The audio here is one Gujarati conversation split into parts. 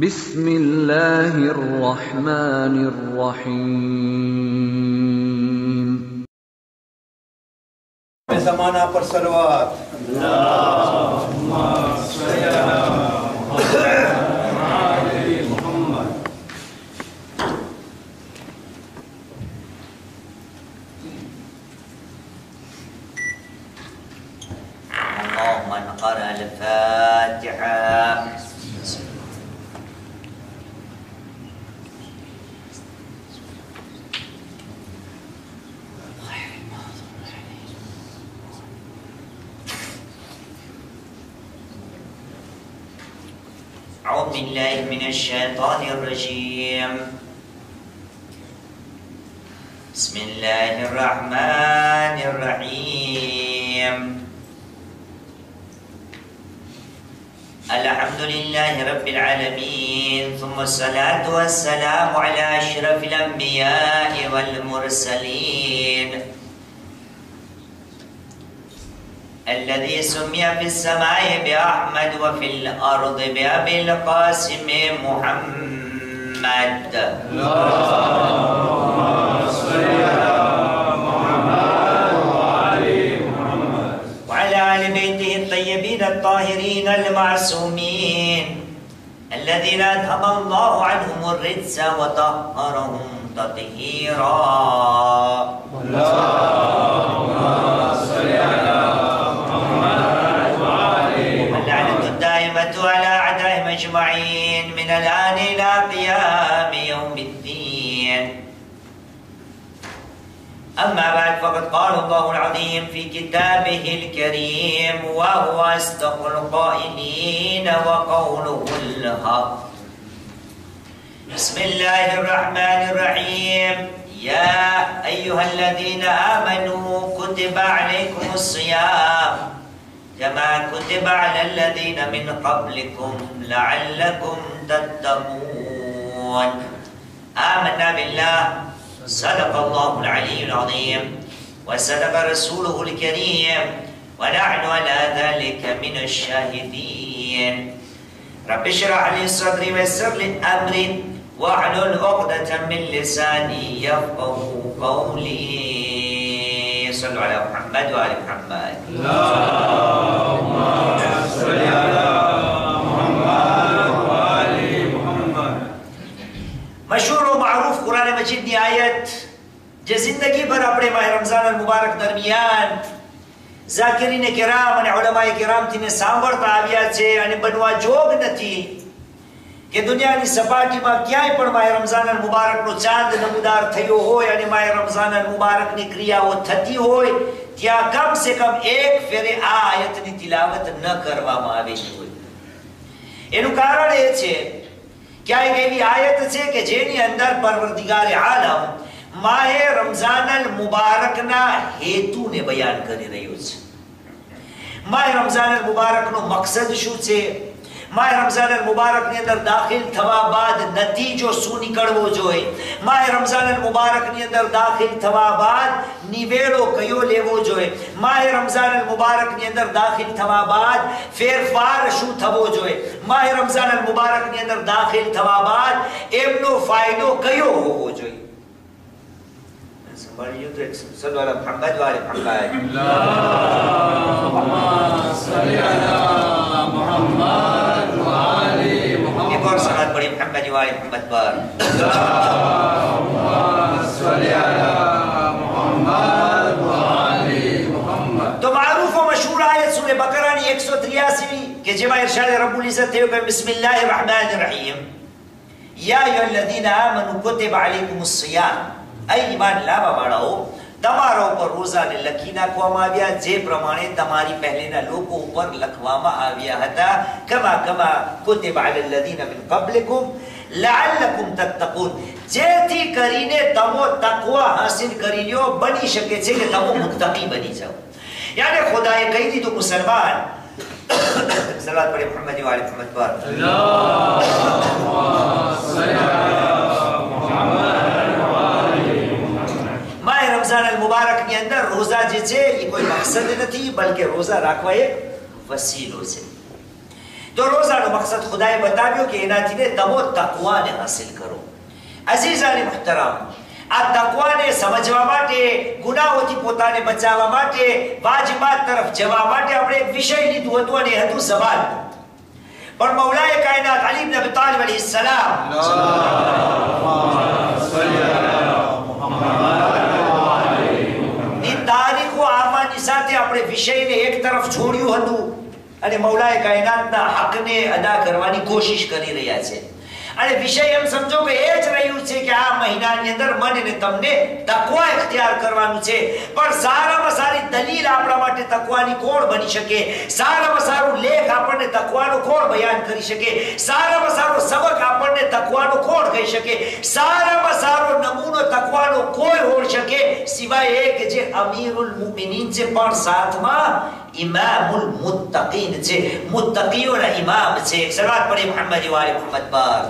بسم الله الرحمن الرحيم. زمانہ پر سلوات اللهم أعوذ بالله من الشيطان الرجيم. بسم الله الرحمن الرحيم. الحمد لله رب العالمين ثم الصلاة والسلام على أشرف الأنبياء والمرسلين. الذي سمي في السماء بأحمد وفي الأرض بأبي القاسم محمد. وعلى آل بيته الطيبين الطاهرين المعصومين الذين أذهب الله عنهم الرجس وطهرهم تطهيرا. اللعنة أما بعد فقد قال الله العظيم في كتابه الكريم وهو أصدق القائلين وقوله الحق. بسم الله الرحمن الرحيم. يا أيها الذين آمنوا كتب عليكم الصيام كما كتب على الذين من قبلكم لعلكم تتقون. آمنا بالله. صدق الله العلي العظيم وصدق رسوله الكريم ونحن على ذلك من الشاهدين. رب اشرح لي صدري ويسر لي أمري واحلل عقدة من لساني يفقه قولي. صلوا على محمد وآل محمد. મશહૂર ઓ મારૂફ કુરાન મજીદની આયત, જે જિંદગી ભર આપણે માહ રમઝાન મુબારક દરમિયાન ઝાકિરીને કેરામ અને ઓલમાએ કેરામથીને સાંભળતા આવ્યા છે અને બનવા જોગ નથી કે દુનિયાની સપાટીમાં ક્યાંય પણ માય રમઝાન મુબારકનો ચાંદ નમુદાર થયો હોય અને માય રમઝાન મુબારકની ક્રિયાઓ થતી હોય, ત્યાં કમ સે કમ એક ફેરે આ આયતની તિલાવત ન કરવામાં આવેલી હોય. એનું કારણ એ છે ક્યાંક એવી આયત છે કે જેની અંદર પરવરદિગારે આલમ માહે રમઝાન મુબારકના હેતુને બયાન કરી રહ્યું છે. માહે રમઝાન મુબારકનો મકસદ શું છે? માહે રમઝાન મુબારકની અંદર દાખલ થવા બાદ નતીજો શું નીકળવો જોઈએ? માહે રમઝાન મુબારકની અંદર દાખલ થવા બાદ નિવેડો કયો લેવો જોઈએ? માહે રમઝાન મુબારકની અંદર દાખલ થવા બાદ ફેરફાર શું થવો જોઈએ? માહે રમઝાન મુબારકની અંદર દાખલ થવા બાદ એમનો ફાયદો કયો હોવો જોઈએ? સંભાળ્યું તો એક મુહમ્મદ વાલે મુહમ્મદ الله محمد بار اللهم صل على محمد وعلى محمد تو معروف سوره بقره 183 جمع ارشاد رب العزت بسم الله الرحمن الرحيم يا أيها الذين آمنوا كتب عليكم الصيام ای ایمان لاوا વાળાઓ તમારા ઉપર રોજાને લખી નાખવામાં આવ્યા જે પ્રમાણે તમારી પહેલેના લોકો ઉપર લખવામાં આવ્યા હતા કમા કમા કુતિબ અલલ લદીન من قبلكم લઅલ્લકુમ તત્તકૂન જેથી કરીને તમો તકવા હાસિલ કરી લ્યો બની શકે છે કે તમો મુત્તકી બની જાઓ યાને ખુદાએ કહી દીધું મુસલમાન સલાત પડે મુહમ્મદ વાલે મુહમ્મદ પર માહ રમઝાન અલ મુબારકની અંદર રોઝા જે છે એ કોઈ મકસદ નથી બલકે રોઝા રાખવા એક વસીલો છે તો રોઝાનો મકસદ ખુદાએ બતાવ્યો કે એનાથી ને તમો તકવાને હાસિલ કરો અઝીઝાની મુહતરમ આ તકવાને સમજવા માટે ગુનાહોથી પોતાને બચાવવા માટે વાજિબાત તરફ જવા માટે આપણે એક વિષય લીધું હતું અને એ હતું સવાલ પણ મૌલાએ કાયનાત અલી ઇબ્ન અબી તાલિબ અલૈહિસ સલામની તારીખો આવવાની સાથે આપણે વિષયને એક તરફ છોડ્યું હતું અને મૌલાએ કાયનાતના હકને અદા કરવાની કોશિશ કરી રહ્યા છે. અને વિષય એમ સમજો કે એ જ રહ્યું છે કે આ મહિનાની અંદર મને ને તમને તકવા ઇખ્તિયાર કરવાનું છે. પણ સારામાં સારી દલીલ આપણા માટે તકવાની કોણ બની શકે? સારામાં સારું લેખ આપણને તકવાનો કોણ બયાન કરી શકે? સારામાં સારો સબક આપણને તકવાનો કોણ કહી શકે? સારામાં સારો નમૂનો તકવાનો કોઈ હોઈ શકે? સિવાય એક જે અમીરુલ મુમિનીન છે પણ સાથમાં ઇમામુલ મુત્તકીન છે મુત્તકીઓના ઇમામ છે સલાત પડી મુહમ્મદ વાલે મુહમ્મદ પર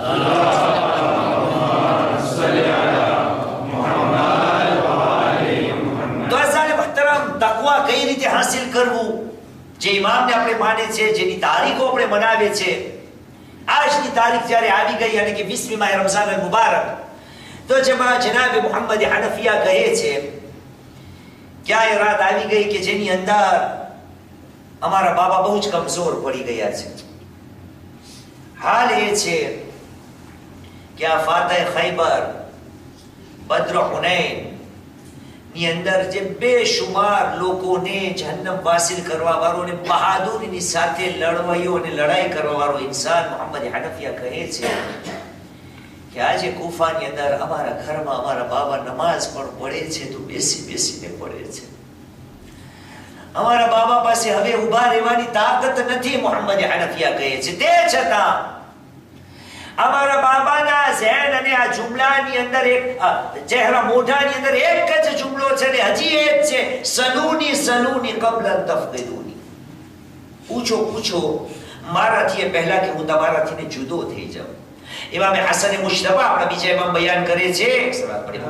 તો અઝાને મુહતરમ તકવા કઈ રીતે હાસિલ કરવું જે ઇમામને આપણે માને છે જેની તારીખો આપણે મનાવે છે આજની તારીખ જ્યારે આવી ગઈ અને કે 20મી માહ રમઝાન અલ મુબારક તો જેમાં જનાબ મુહમ્મદ હનફિયા કહે છે ક્યાં એ રાત આવી ગઈ કે જેની અંદર અમારા બાબા બહુ જ કમજોર પડી ગયા છે. હાલ એ છે કે આ ફાતહ ખૈબર, બદ્ર હુનૈન, ની અંદર જે બેશુમાર લોકોને જહન્નમ વાસિલ કરવા વાળો અને બહાદુરીની સાથે લડવાઈઓ અને લડાઈ કરવા વાળો ઇન્સાન મોહમ્મદ હાનફિયા કહે છે કે આજે કુફાની અંદર અમારા ઘરમાં અમારા બાબા નમાઝ પણ પડે છે, તો બેસી બેસીને પડે છે. અમારા બાબા પાસે હવે ઊભા રહેવાની તાકાત નથી, મોહમ્મદ હનફિયા કહે છે. તે છતાં અમારા બાબાના ઝેન અને આ જુમલાની અંદર એક ચહેરા મોઢાની અંદર એક જ જુમલો છે ને હજી એ જ છે, સલૂની સલૂની કબલન તફકીદુની પૂછો પૂછો, મારાથી એ પહેલા કે હું તમારાથી ને જુદો થઈ જાઉં. ઇમામે હસન મુશ્તફા આપણા બીજા ઇમામ બયાન કરે છે. સલાત પડી.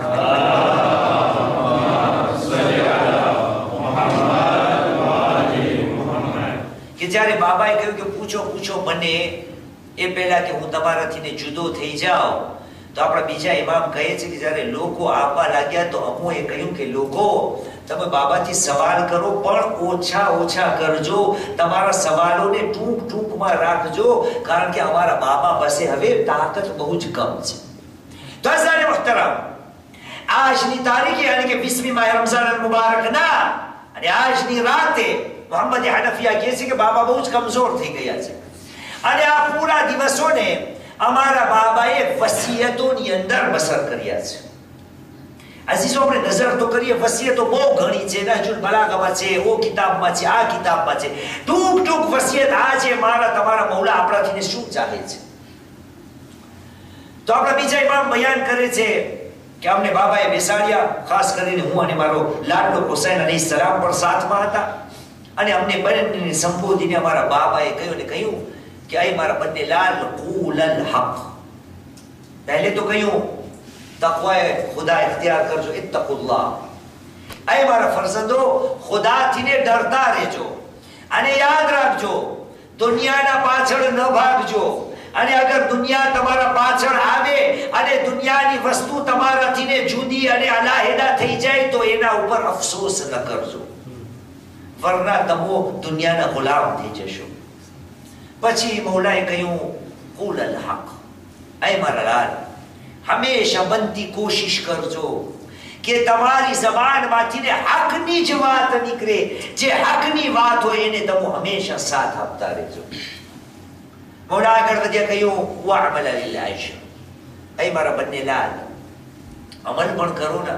જ્યારે બાબાએ કહ્યું કે પૂછો પૂછો મને, એ પહેલા કે હું તમારાથી જુદો થઈ જાઉં, તો આપણા બીજા ઇમામ કહે છે કે જ્યારે લોકો આવવા લાગ્યા તો અમુએ કહ્યું કે, લોકો, તમે બાબાથી સવાલ કરો, પણ ઓછા ઓછા કરજો. તમારા સવાલોને ટૂંક, ટૂંકમાં રાખજો, કારણ કે અમારા બાબા પાસે હવે તાકાત બહુ જ કમ છે. તો સારે મહતરમ, આજની તારીખે અને કે 20મી માહ રમઝાન મુબારક ના અને આજની રાતે મોહમ્મદ હનફિયા કહે છે કે બાબા બહુ જ કમજોર થઈ ગયા છે. અને આ પૂરા દિવસોને અમારા બાબાએ વસિયતોની અંદર બસર કર્યા છે. અઝીઝો, આપણે નજર તો કરીએ, વસિયતો બહુ ઘણી છે. નહજુલ બલાગામાં છે, ઓ કિતાબમાં છે, આ કિતાબમાં છે. ટૂંક ટૂંક વસિયત આ છે, મારા તમારા મૌલા આપણાથી શું ચાહે છે? તો આપણા બીજા ઇમામ બયાન કરે છે કે અમને બાબાએ બેસાડ્યા, ખાસ કરીને હું અને મારો લાડલો હુસૈન અલી સલામ પણ સાથમાં હતા. અને અમને બંનેને સંબોધીને અમારા બાબાએ કહ્યું ને કહ્યું કે અહીં મારા બંને લાલ કુલલ હક. પહેલે તો કહ્યું, તકવાએ ખુદા ઇખ્તિયાર કરજો, ઇત્તકુલ્લાહ. અહીં મારા ફરઝંદો ખુદાથીને ડરતા રહેજો અને યાદ રાખજો, દુનિયાના પાછળ ન ભાગજો. અને અગર દુનિયા તમારા પાછળ આવે અને દુનિયાની વસ્તુ તમારાથી જુદી અને અલાહેદા થઈ જાય તો એના ઉપર અફસોસ ન કરજો. વરના તમો દુનિયાના ગુલામ થઈ જશો. પછી મૌલાએ કહ્યું, કુલ અલ હક. એ મારા લાલ, હંમેશા બનતી કોશિશ કરજો કે તમારી જબાનમાંથી ને હકની જ વાત નીકળે. જે હકની વાત હોય એને તમે હંમેશા સાથ આપતા રહેજો. મોડા આગળ વધ્યા કહ્યું વામલ લિલ્લાહ એ મારા બંને લાલ, અમલ પણ કરો ને.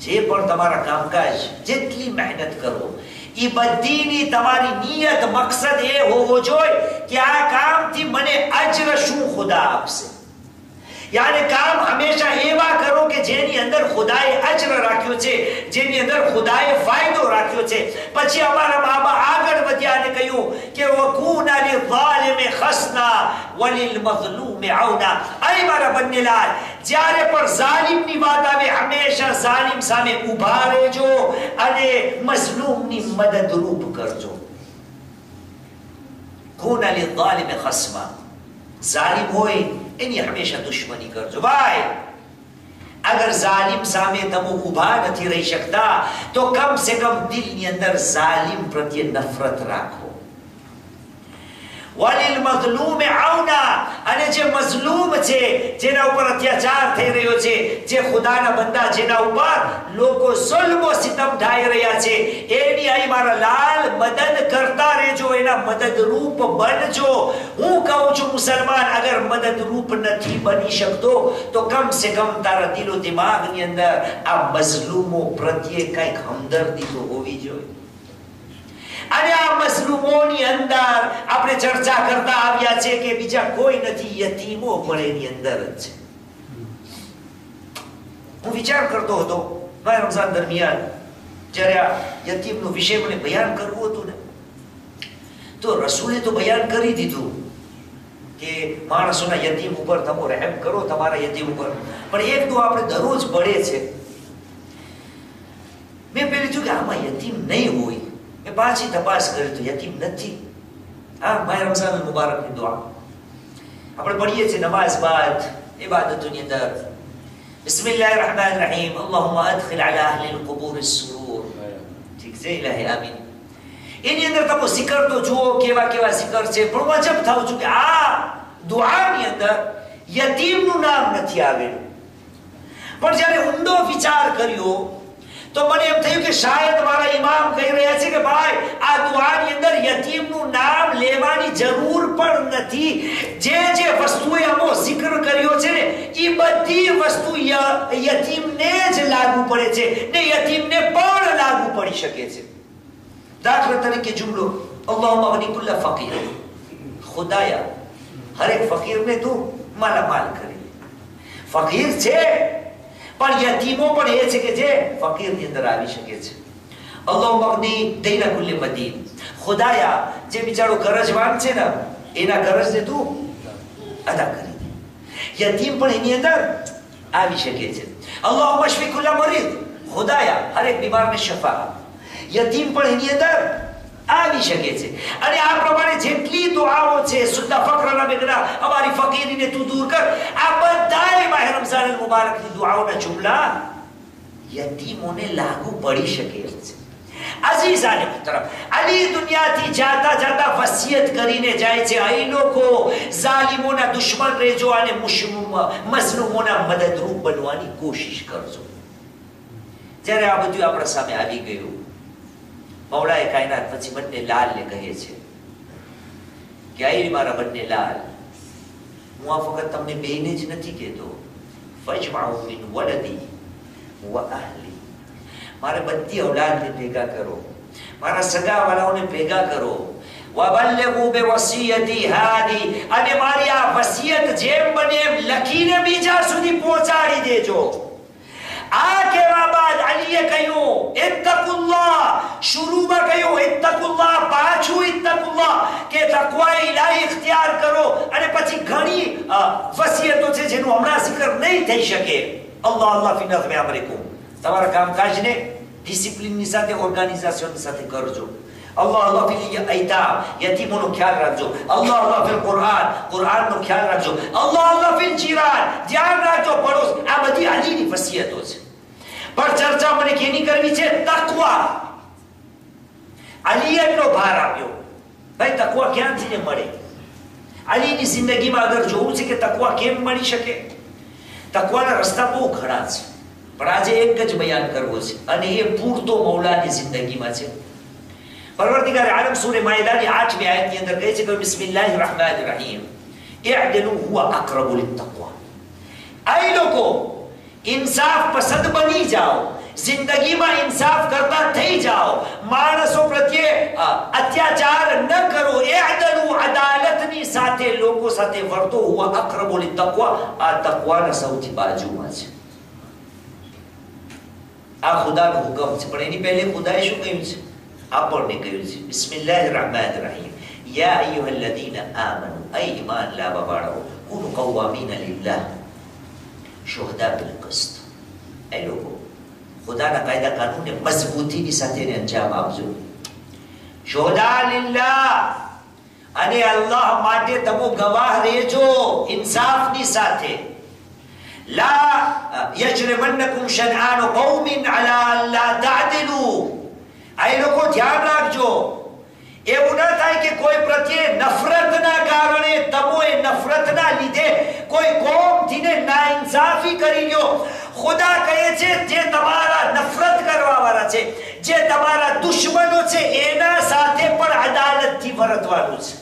જે પણ તમારા કામકાજ, જેટલી મહેનત કરો એ બધીની તમારી નિયત મકસદ એ હોવો જોઈએ કે આ કામથી મને અજર શું ખુદા આપશે? યાને કામ હંમેશા એવા કરો કે જેની અંદર ખુદાએ અજર રાખ્યો છે, જેની અંદર ખુદાએ ફાયદો રાખ્યો છે. પછી અમારા બાબા આગળ વધ્યા અને કહ્યું કે વકૂના લિઝાલિમે ખસના, વલિલ મઝલૂમે આઉના અય મારા બન્નેલાલ જ્યારે પણ ઝાલિમની વાત આવે, હંમેશા ઝાલિમ સામે ઊભા રહેજો અને મઝલૂમની મદદરૂપ કરજો. કુન લિઝાલિમ ખસમા. ઝાલિમ હોય એની હંમેશા દુશ્મની કરજો. ભાઈ અગર ઝાલિમ સામે તમે ઊભા નથી રહી શકતા, તો કમ સે કમ દિલની અંદર ઝાલિમ પ્રત્યે નફરત રાખો. વલિલ મઝલૂમ આઉના અને જે મઝલૂમ છે, જેના ઉપર અત્યાચાર થઈ રહ્યો છે, જે ખુદાના બંદા જેના ઉપર લોકો સલમો સિતમ ઢાઈ રહ્યા છે, એની અહીં મારા લાલ મદદ કરતા રહેજો, એના મદદરૂપ બનજો. હું કહું છું, મુસલમાન, અગર મદદરૂપ નથી બની શકતો, તો કમ સે કમ તારા દિલો દિમાગની અંદર આ મઝલૂમો પ્રત્યે કંઈક હમદર્દી તો હોવી જોઈએ. અને આ મસલુમોની અંદર આપણે ચર્ચા કરતા આવ્યા છે કે બીજા કોઈ નથી યતીમો પણ એની અંદર જ છે. હું વિચાર કરતો હતો માય રમઝાન દરમિયાન જ્યારે આ યતીમનો વિષય મને બયાન કરવું હતું ને, તો રસૂલે તો બયાન કરી દીધું કે માણસોના યતીમ ઉપર તમે રહેમ કરો, તમારા યતીમ ઉપર. પણ એક તો આપણે દરરોજ પડે છે મેં પેલી કે આમાં યતીમ નહીં હોય. એ પાછી તપાસ કરી તો યતીમ નથી. આ માય રમઝાન મુબારકની દુઆ. આપણે પડીએ છીએ નમાઝ બાદ, ઇબાદતોની અંદર. બિસ્મિલ્લાહિર રહમાનિર રહીમ. અલ્લાહુમ્મા અદખિલ અલા અહલિલ કુબૂર સુરૂર. ઠીક છે, ઇલાહી, આમીન. એની અંદર તમે સિકર તો જુઓ, કેવા કેવા સિકર છે, પણ હું અજબ છું કે આ દુઆની અંદર યતીમનું નામ નથી આવેલું. પણ જ્યારે ઊંડો વિચાર કર્યો તો મને એમ થયું કે શાયદ મારા ઇમામ કહી રહ્યા છે કે ભાઈ, આ દુઆની અંદર યતીમનું નામ લેવાની જરૂર પણ નથી. જે જે વસ્તુએ અમો જિક્ર કર્યો છે ને એ બધી વસ્તુ યતીમને જ લાગુ પડે છે ને યતીમને પણ લાગુ પડી શકે છે. દાખલા તરીકે જુમલો, અલ્લાહુમ્મા અગની કુલ્લા ફકીર. ખુદાયા, હરેક ફકીરને તું માલામાલ કરી. ફકીર છે પણ યતીમો પણ એ છે કે જે ફકીરની અંદર આવી શકે છે. અલ્લાહ મગની દૈના કુલ્લે મદીન. ખુદાયા જે બિચારો ગરજવાન છે ને, એના ગરજને તું અદા કરી દે. યતીમ પણ એની અંદર આવી શકે છે. અલ્લાહ મશફી કુલ્લા મરીદ. ખુદાયા હરેક બીમારને શફા. યતીમ પણ એની અંદર આવી શકે છે. અને આ પ્રમાણે જેટલી દુઆઓ છે સુદ્દા ફકરના બેગડા, અમારી ફકીરીને તું દૂર કર. આ બધાય માહે રમઝાન મુબારકની દુઆઓના જુમલા યતીમોને લાગુ પડી શકે છે. અઝીઝાને તરફ, અલી દુનિયાથી જાતા જાતા વસિયત કરીને જાય છે. અહીં લોકો ઝાલિમોના દુશ્મન રહેજો અને મઝલૂમોના મદદરૂપ બનવાની કોશિશ કરજો. જ્યારે આ બધું આપણા સામે આવી ગયું મવડાએ કાયનાત પછી બંને લાલને કહે છે કે આઈ મારા બંને લાલ, હું આ ફક્ત તમને બેને જ નથી કહેતો. ફજમાઉ મિન વલદી વ અહલી. મારે બધી ઔલાદને ભેગા કરો. મારા સગાવાળાઓને ભેગા કરો. વબલ્લગુ બે વસિયતી હાદી, અને મારી આ વસિયત જેમ બને એમ લખીને બીજા સુધી પહોંચાડી દેજો. આ કહેવા બાદ અલીએ કહ્યું ઇત્તકુલ્લાહ શરૂમાં કહ્યું ઇત્તકુલ્લાહ પાછું ઇત્તકુલ્લાહ કે તકવા ઇલાહી ઇખ્તિયાર કરો અને પછી ઘણી વસિયતો છે જેનું હમણાં zikr નહીં થઈ શકે અલ્લાહ અલ્લાહ ફી નઝમે અમરિકુમ તમારા કામકાજને ડિસિપ્લિનની સાથે ઓર્ગેનાઇઝેશનની સાથે કરજો અલ્લાહ અલ્લાહ ફિલ ઐતામ યતીમોનો ખ્યાલ રાખજો અલ્લાહ અલ્લાહ ફિલ કુરઆન કુરઆનનો ખ્યાલ રાખજો અલ્લાહ અલ્લાહ ફિલ જીરાન ધ્યાન રાખજો પડોશ આ બધી અલીની વસિયતો છે પણ ચર્ચા મને કેની કરવી છે તકવા અલીએ એટલો ભાર આપ્યો ભાઈ તકવા ક્યાંથી ને મળે અલીની જિંદગીમાં અગર જોવું છે કે તકવા કેમ મળી શકે? તકવાના રસ્તા બહુ ઘણા છે. પણ આજે એક જ બયાન કરવો છે. અને એ પૂરતો મૌલાની જિંદગીમાં છે. પરવર્તિગાર આલમ સૂરે માયદાની આઠમી આયતની અંદર કહે છે કે બિસ્મિલ્લાહિર રહમાનિર રહીમ i'dilu હુવા અકરબુ લિત્તક્વા આ લોકો ઇન્સાફ પસંદ બની જાઓ જિંદગીમાં ઇન્સાફ કરતા થઈ જાઓ માણસો પ્રત્યે અ, અત્યાચાર ન કરો i'dilu અદાલતની સાથે લોકો સાથે વર્તો હુવા અકરબુ લિત્તક્વા આ તકવાના સૌથી બાજુમાં છે આ ખુદાનો હુકમ છે પણ એની પહેલે ખુદાએ શું કહ્યું છે આપણને કહ્યું છે બિસ્મિલ્લાહિર રહમાનિર રહીમ યા અય્યુહલ્લઝીના આમનુ અય ઈમાન લાવવા વાળાઓ કુનુ કવામીના લિલ્લાહ શુહદા બિલ કિસ્ત એ લોકો ખુદાના કાયદા કાનૂનને મજબૂતીની સાથે એને અંજામ આપજો શુહદા લિલ્લાહ અને અલ્લાહ માટે તમે ગવાહ રહેજો ઇન્સાફની સાથે લા યજ્રમન્નકુમ શનઆન કૌમિન અલા અલ્લા તાદિલુ આ એ લોકો ધ્યાન રાખજો એવું ના થાય કે કોઈ પ્રત્યે નફરતના કારણે તમોએ નફરતના લીધે કોઈ કોમથી ને નાઇન્સાફી કરી લ્યો ખુદા કહે છે જે તમારા નફરત કરવા વાળા છે જે તમારા દુશ્મનો છે એના સાથે પણ અદાલતથી વર્તવાનું છે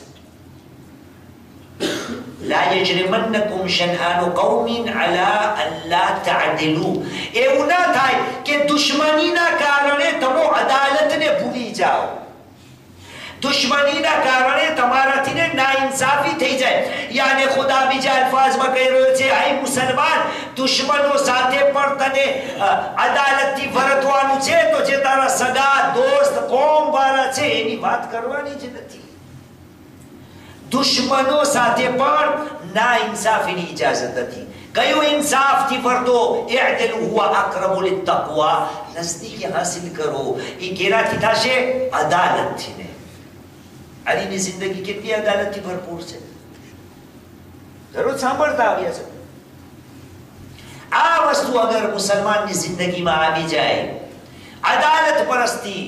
لا يجرمنكم شنآن قوم على ألا تعدلوا એવું ના થાય કે દુશ્મનીના કારણે તમે અદાલતને ભૂલી જાઓ દુશ્મનીના કારણે તમારાથી ને નાઇન્સાફી થઈ જાય યાને ખુદા બીજા અલ્ફાઝમાં કહી રહ્યો છે આઈ મુસલમાન દુશ્મનો સાથે પણ તને અ, અદાલતથી વર્તવાનું છે તો જે તારા સગા દોસ્ત કોમ વાળા છે એની વાત કરવાની જ નથી દુશ્મનો સાથે પણ ના ઇન્સાફીની ઇજાઝત નથી કયું ઇન્સાફથી વર્તો ઇઅદલુ હુવા અક્રમુ લિત્તક્વા નઝદીકી હાસિલ કરો એ કેનાથી થશે અદાલતથી ને આની જિંદગી કેટલી અદાલતથી ભરપૂર છે દરરોજ સાંભળતા આવ્યા છે આ વસ્તુ અગર મુસલમાનની જિંદગીમાં આવી જાય અદાલત પરસ્તી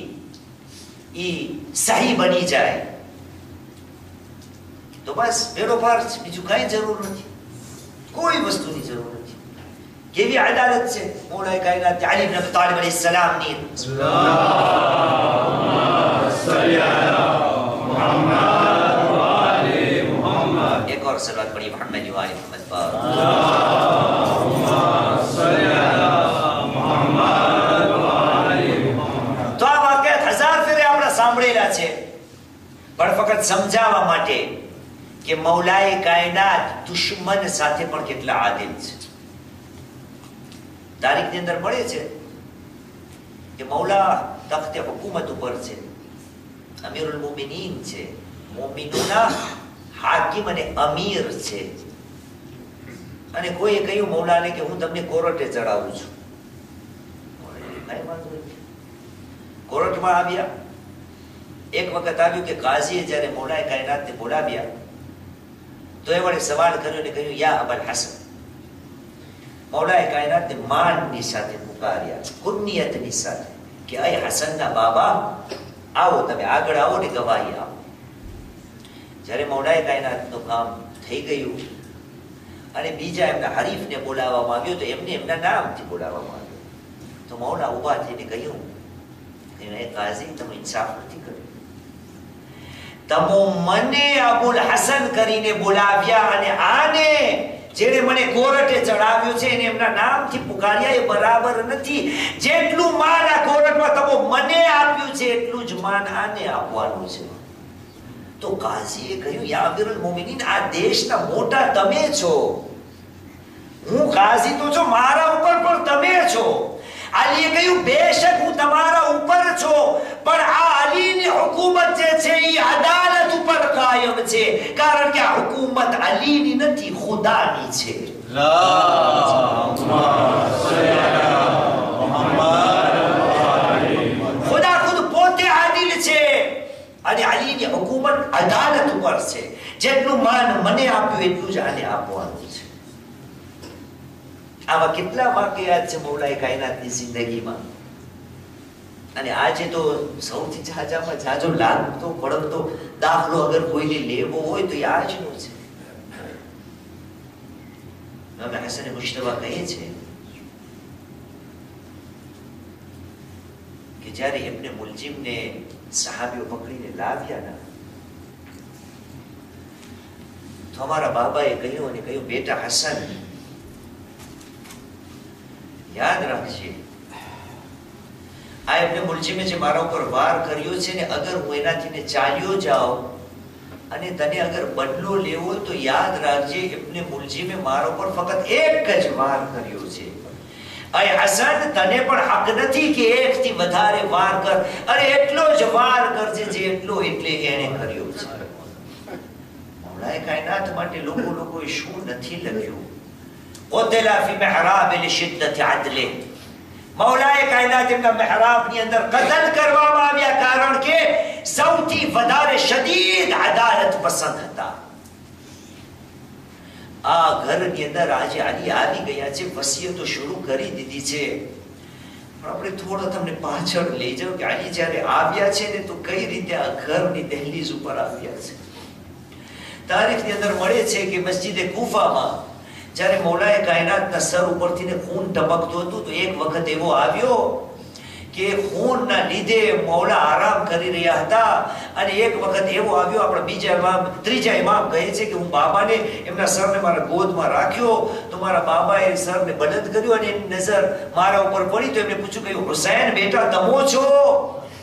ઈ સહી બની જાય તો બસ બેડો પાર છે બીજું કઈ જરૂર નથી કોઈ વસ્તુની જરૂર નથી કેવી અદાલત છે મોલાએ કાયનાત અલી ઇબ્ન અબી તાલિબ અલૈહિસ સલામ ની एक और सलात पढ़ी मोहम्मद वाले मोहम्मद पर તો આ વાક્યાત હજાર ફેરે આપણે સાંભળેલા છે પણ ફક્ત સમજાવવા માટે કે મૌલાએ કાયનાત દુશ્મન સાથે પણ કેટલા આદિલ છે. તારીખની અંદર મળે છે કે મૌલા તખતે હુકુમત ઉપર છે. અમીરુલ મોમિનીન છે. મોમિનોના હાકિમ અને અમીર છે. અને કોઈએ કહ્યું મૌલાને કે હું તમને કોર્ટે ચડાવું છું. કોર્ટમાં આવ્યા. એક વખત આવ્યું કે કાઝીએ જ્યારે મૌલાએ કાયનાતને બોલાવ્યા તો એ વળી સવાલ કર્યો ને કહ્યું, યા અબલ હસન. મૌલાએ કાયનાતને માનની સાથે પુકાર્યા, કુન્નિયતની સાથે કે, અય હસનના બાબા, આવો તમે આગળ આવો ને ગવાહી આવો. જ્યારે મૌલાએ કાયનાતનું કામ થઈ ગયું અને બીજા એમના હરીફને બોલાવવામાં આવ્યો તો એમને એમના નામથી બોલાવવામાં આવ્યો તો મૌલા ઊભા થઈને કહ્યું કે કાઝી, તમે ઇન્સાફ નથી કર્યો. તમો મને અબુલ હસન કરીને બોલાવ્યા અને આને જેણે મને કોરટે ચડાવ્યું છે એને એમના નામથી પુકાર્યા, એ બરાબર નથી. જેટલું માન આ કોરટમાં તમો મને આપ્યું છે, એટલું જ માન આને આપવાનું છે. તો કાઝીએ કહ્યું, યા અમીરુલ મોમિનીન, આ દેશના મોટા તમે છો. હું કાઝી તો છો, મારા ઉપર પણ તમે છો. આલીએ કહ્યું, બેશક હું તમારા ઉપર છો, પણ કાયમ છે કારણ કે આ હુકુમત અલીની નથી ખુદાની છે ખુદા ખુદ પોતે આદિલ છે અને અલીની હુકુમત અદાલત ઉપર છે જેટલું માન મને આપ્યું એટલું જ આને આપવાનું છે આવા કેટલા વાક્યા છે મૌલાએ કાયનાતની જિંદગીમાં અને આજે તો સૌથી જાજામાં જાજો લાગતો, પડતો દાખલો અગર કોઈને લેવો હોય તો એ આજનો છે. હવે હસન મુશ્તવા કહે છે કે જ્યારે એમને મુલજીમને સાહાબીઓ પકડીને લાવ્યા ના, તો અમારા બાબાએ કહ્યું અને કહ્યું, બેટા હસન, યાદ રાખજે આ એમને મેં જે મારા ઉપર વાર કર્યો છે ને અગર હું એનાથી ને ચાલ્યો જાઉં અને તને અગર બદલો લેવો તો યાદ રાખજે, એમને મુલજીમે મારા ઉપર ફક્ત એક જ વાર કર્યો છે. અરે હસન, તને પણ હક નથી કે એક થી વધારે વાર કર. અરે એટલો જ વાર કરજે જે એટલો એટલે એને કર્યો છે. મોલાએ કાયનાત માટે લોકો લોકોએ શું નથી લખ્યું? ઓતેલા ફી મહરાબ લિશિદ્દત અદલે મૌલાએ કાયદા મહેરાબની અંદર કતલ કરવામાં આવ્યા કારણ કે સૌથી વધારે શદીદ અદાલત પસંદ હતા. આ ઘરની અંદર આજે આલી આવી ગયા છે વસિયતો શરૂ કરી દીધી છે. પણ આપણે થોડો તમને પાછળ લઈ જાવ કે આલી જ્યારે આવ્યા છે ને તો કઈ રીતે આ ઘરની દહેલીઝ ઉપર આવ્યા છે? તારીખની અંદર મળે છે કે મસ્જિદે કુફામાં જ્યારે મૌલાએ કાયનાતના સર ઉપરથી ખૂન ટપકતું હતું, તો એક વખત એવો આવ્યો કે ખૂનના લીધે મૌલા આરામ કરી રહ્યા હતા અને એક વખત એવો આવ્યો, આપણા બીજા ઇમામ, ત્રીજા ઇમામ કહે છે કે હું બાબાને, એમના સરને મારા ગોદમાં રાખ્યો, તો મારા બાબાએ સરને બલદ કર્યું અને એની નજર મારા ઉપર પડી, તો એમને પૂછ્યું કે હુસૈન બેટા, તમો છો?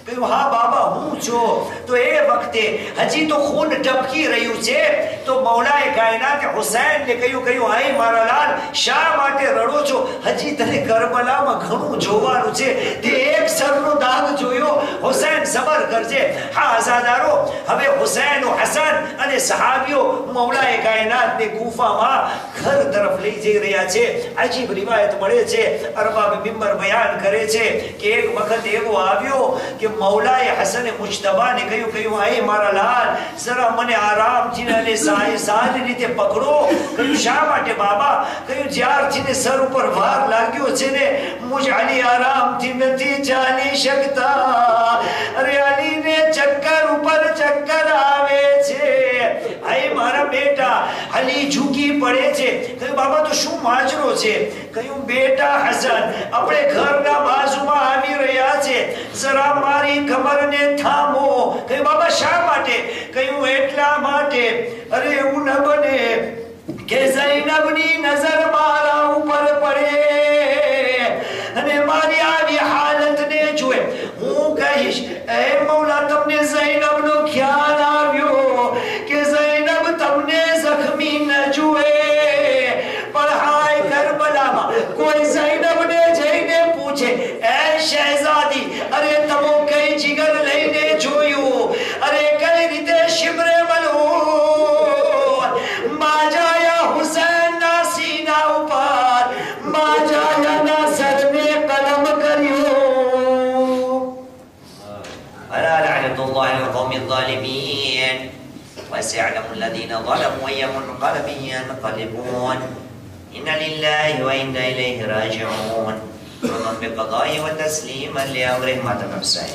કહ્યું હા બાબા, હું છું. તો એ વખતે હજી તો ખૂન ટપકી રહ્યું છે તો મૌલાએ કાયનાતે હુસૈનને કહ્યું કહ્યું, હે મારા લાલ, શા માટે રડો છો? હજી તને કરબલામાં ઘણું જોવાનું છે. તે એક સરનો દાગ જોયો. હુસૈન સબર કરજે. હા, આઝાદારો, હવે હુસૈન હસન અને સહાબીઓ મૌલાએ કાયનાતને ગુફામાં ઘર તરફ લઈ જઈ રહ્યા છે. અજીબ રિવાયત મળે છે. અરબાબ મિમ્બર બયાન કરે છે કે એક વખત એવો આવ્યો કે મૌલાએ હસન મુશ્તબાને કહ્યું કહ્યું, હે મારા લાલ, જરા મને આરામથી અને સારી સારી રીતે પકડો. કહ્યું, શા માટે બાબા? કહ્યું જ્યારથી ને સર ઉપર ભાર લાગ્યો છે ને, મુજ અલી આરામથી નથી ચાલી શકતા. અરે અલીને ચક્કર ઉપર ચક્કર આવે છે. આય મારા બેટા અલી ઝૂકી પડે છે. કહ્યું, બાબા, તો શું માજરો છે? કહ્યું, બેટા હસન આપણે ઘરના બાજુમાં આવી રહ્યા છે. જરા મારી કમરને થામો. કહ્યું, બાબા, શા માટે? કહ્યું, એટલા માટે. અરે, એવું ન બને કે ઝૈનબની નજર મારા ઉપર પડે અને મારી આવી હાલતને જોએ. હું કહીશ, એ الذين ظلموا أي منقلب ينقلبون. إن لله وإنا إليه راجعون. رضا بقضائه وتسليما لأمره ما تنفسه